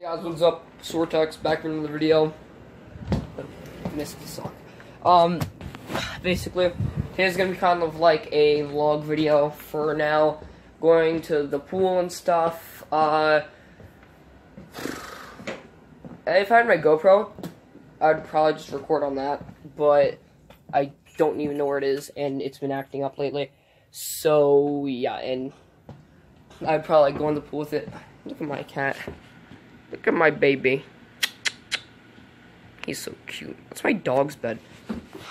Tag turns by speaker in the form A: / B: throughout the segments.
A: guys, what's up? Swordtex back in the video. Missed the song. Um, basically, today's gonna be kind of like a vlog video for now. Going to the pool and stuff. Uh, if I had my GoPro, I'd probably just record on that. But I don't even know where it is, and it's been acting up lately. So yeah, and I'd probably go in the pool with it. Look at my cat. Look at my baby. He's so cute. That's my dog's bed.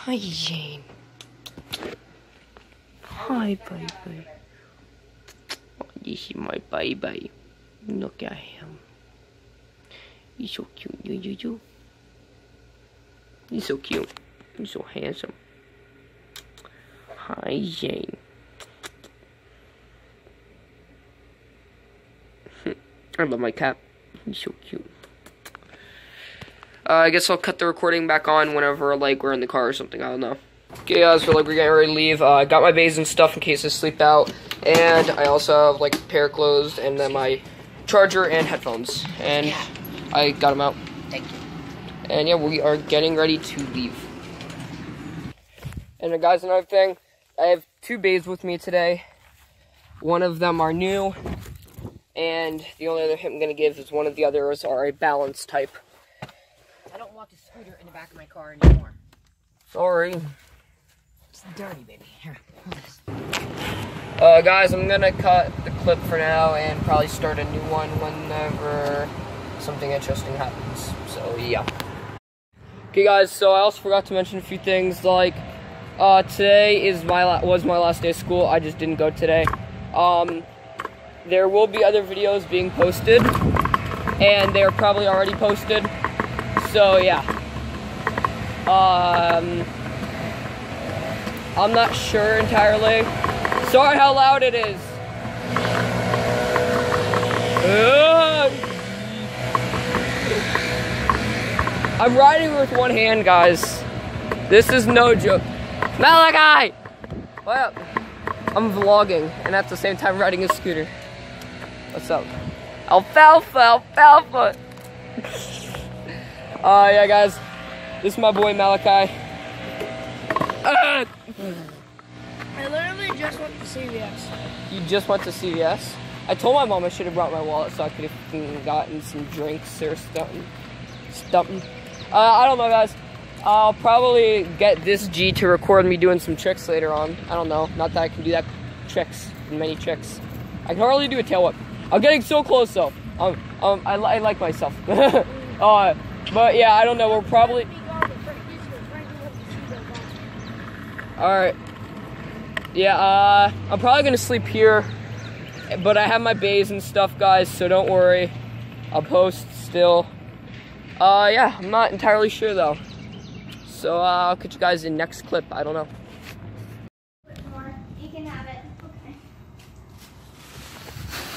A: Hi, Jane. Hi, baby. Oh, this is my baby. Look at him. He's so cute. You, you, you. He's so cute. He's so handsome. Hi, Jane. I love my cat. He's so cute. Uh, I guess I'll cut the recording back on whenever, like, we're in the car or something. I don't know. Okay, guys, so, like, we're getting ready to leave. Uh, I got my beys and stuff in case I sleep out. And I also have, like, a pair of clothes and then my charger and headphones. And
B: Yeah.
A: I got them out.
B: Thank you.
A: And, yeah, we are getting ready to leave. And, uh, guys, another thing. I have two beys with me today. One of them are new. And the only other hint I'm going to give is one of the others are a balance type.
B: I don't want the scooter in the back of my car anymore.
A: Sorry.
B: It's dirty, baby. Here, hold this.
A: Uh, guys, I'm gonna cut the clip for now and probably start a new one whenever something interesting happens. So, yeah. Okay, guys, so I also forgot to mention a few things, like, uh, today is my was my last day of school. I just didn't go today. Um, there will be other videos being posted, and they're probably already posted. So, yeah. Um, I'm not sure entirely. Sorry how loud it is. I'm riding with one hand, guys. This is no joke. Malachi! What up? I'm vlogging and at the same time riding a scooter. What's up? Alfalfa, alfalfa! uh, yeah, guys. This is my boy Malachi. Ah!
C: I literally just went to CVS.
A: You just went to CVS? I told my mom I should have brought my wallet so I could have gotten some drinks or something. Something. Uh, I don't know, guys. I'll probably get this G to record me doing some tricks later on. I don't know. Not that I can do that tricks, many tricks. I can hardly do a tail whip. I'm getting so close though. Um, um, I, I like myself. uh, but yeah, I don't know. We're probably. All right. Yeah, uh, I'm probably gonna sleep here, but I have my beys and stuff, guys, so don't worry. I'll post still. Uh, yeah, I'm not entirely sure though. So, uh, I'll catch you guys in next clip. I don't know.
C: You can have it. Okay.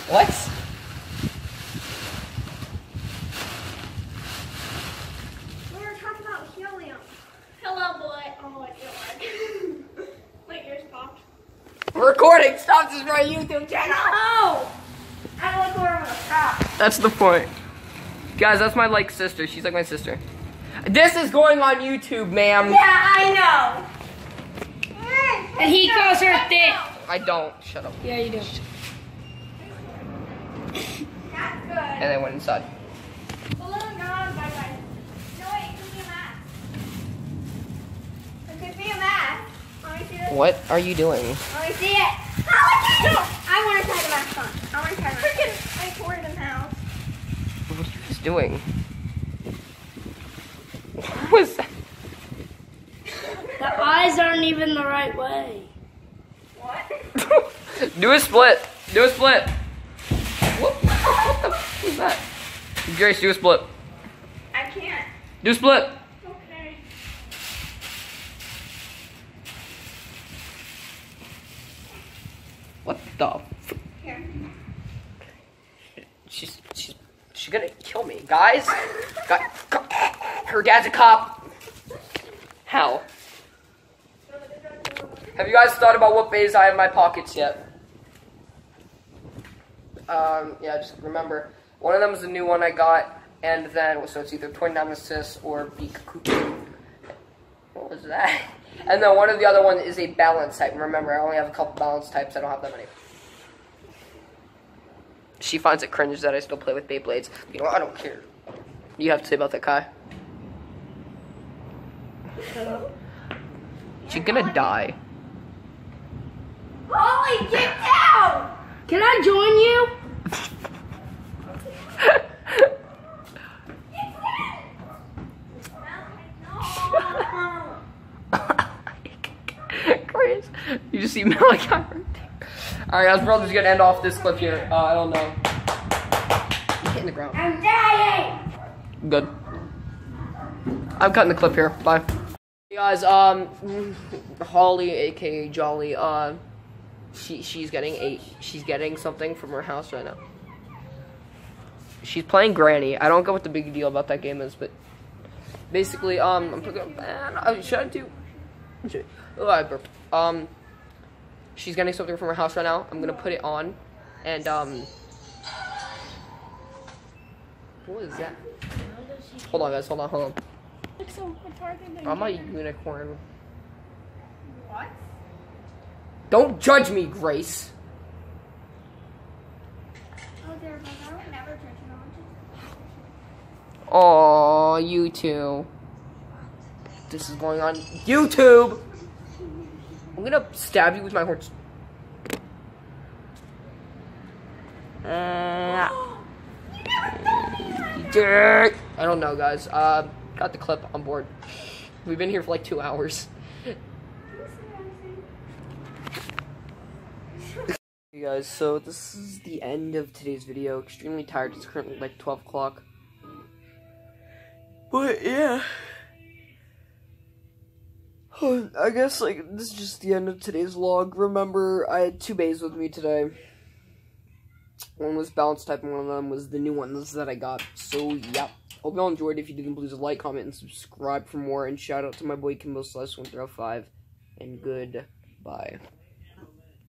A: What?
C: We were talking about helium. Hello, boy. Oh, it didn't work. Wait, yours popped.
A: Recording. Stop this for my YouTube channel.
C: Oh! I don't like where I'm gonna stop.
A: That's the point, guys. That's my like sister. She's like my sister. This is going on YouTube, ma'am.
C: Yeah, I know.
B: And he calls her thick.
A: I don't. Shut up.
B: Yeah, you do.
C: That's good.
A: And I went inside.
C: Balloon gone. Bye bye. No, wait, it could be a mask. It could be a mask. Let me see this.
A: What are you doing?
C: Let me see it. Oh, look at it. I want to try the mask on. I want to try the mask. Freaking, I poured in the house.
A: What are you guys doing? What was that?
B: The eyes aren't even the right way.
C: What?
A: Do a split. Do a split. What, what the f was that? Grace, do a split.
C: I can't.
A: Do a split.
C: Okay.
A: What the? F-
C: Here.
A: she's she's she's gonna kill me, guys. Got, her dad's a cop. How? Have you guys thought about what beys I have in my pockets yet? Um, yeah, just remember, one of them is the new one I got, and then, so it's either Twin Nemesis or Beak Cuckoo. What was that? And then one of the other one is a balance type. Remember, I only have a couple balance types. I don't have that many. She finds it cringe that I still play with Beyblades. You know, I don't care. You have to say about that, Kai? She's gonna die.
C: Holly, get down!
B: Can I join you?
A: Chris, you just see Malachi right there. Alright, guys, we're just gonna end off this clip here. Uh, I don't know. You hit the ground.
C: I'm dying!
A: Good. I'm cutting the clip here. Bye. Guys, um, Holly, aka Jolly, uh, she she's getting a she's getting something from her house right now. She's playing Granny. I don't know what the big deal about that game is, but basically, um, I'm should I do? Should, oh, I burped. Um, she's getting something from her house right now. I'm gonna put it on, and um, what is that? Hold on, guys. Hold on. Hold on.
C: So retarded.
A: I'm a unicorn.
C: What?
A: Don't judge me, Grace.
C: Oh, there, but I would never judge you.
A: Aw, you two. This is going on YouTube. I'm gonna stab you with my horns. Uh, dirt. I don't know, guys. Uh, got the clip on board. We've been here for like two hours. Hey guys, so this is the end of today's video. Extremely tired. It's currently like 12 o'clock. But yeah. I guess like this is just the end of today's vlog. Remember, I had two beys with me today. One was balance type, and one of them was the new ones that I got. So yeah. Hope y'all enjoyed. If you did, please like, comment, and subscribe for more. And shout out to my boy Kimbo Slice One Throw Five. And goodbye.